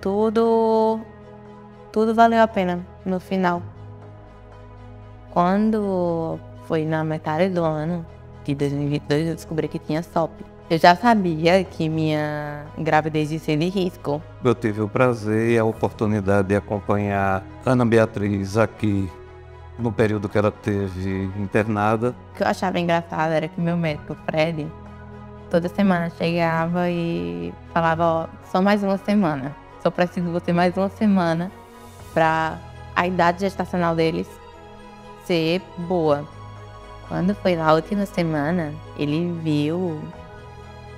tudo, tudo valeu a pena no final. Quando foi na metade do ano de 2022, eu descobri que tinha SOP. Eu já sabia que minha gravidez ia ser de risco. Eu tive o prazer e a oportunidade de acompanhar Ana Beatriz aqui no período que ela teve internada. O que eu achava engraçado era que meu médico, Fred, toda semana chegava e falava, ó, só mais uma semana. Só preciso de você mais uma semana para a idade gestacional deles ser boa. Quando foi na última semana, ele viu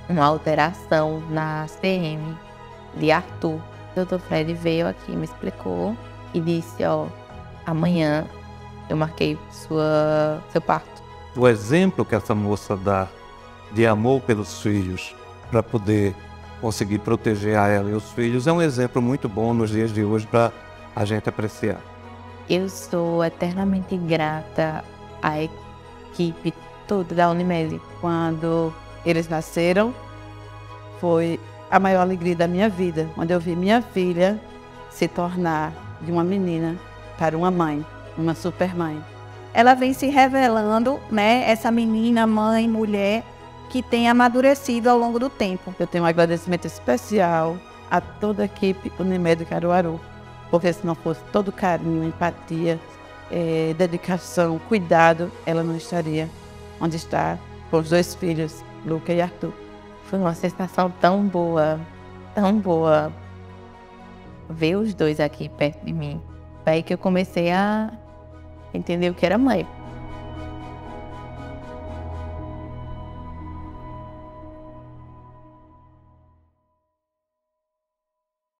uma alteração na CM de Arthur. O Dr. Fred veio aqui, me explicou e disse, ó, amanhã eu marquei sua, seu parto. O exemplo que essa moça dá de amor pelos filhos para poder conseguir proteger a ela e os filhos é um exemplo muito bom nos dias de hoje para a gente apreciar. Eu sou eternamente grata à equipe toda da Unimed. Quando eles nasceram, foi a maior alegria da minha vida, quando eu vi minha filha se tornar de uma menina para uma mãe, uma super mãe. Ela vem se revelando, né, essa menina, mãe, mulher, que tem amadurecido ao longo do tempo. Eu tenho um agradecimento especial a toda a equipe Unimed Caruaru, porque se não fosse todo carinho, empatia, eh, dedicação, cuidado, ela não estaria onde está com os dois filhos, Luca e Arthur. Foi uma sensação tão boa, tão boa ver os dois aqui perto de mim. Foi aí que eu comecei a entender o que era mãe.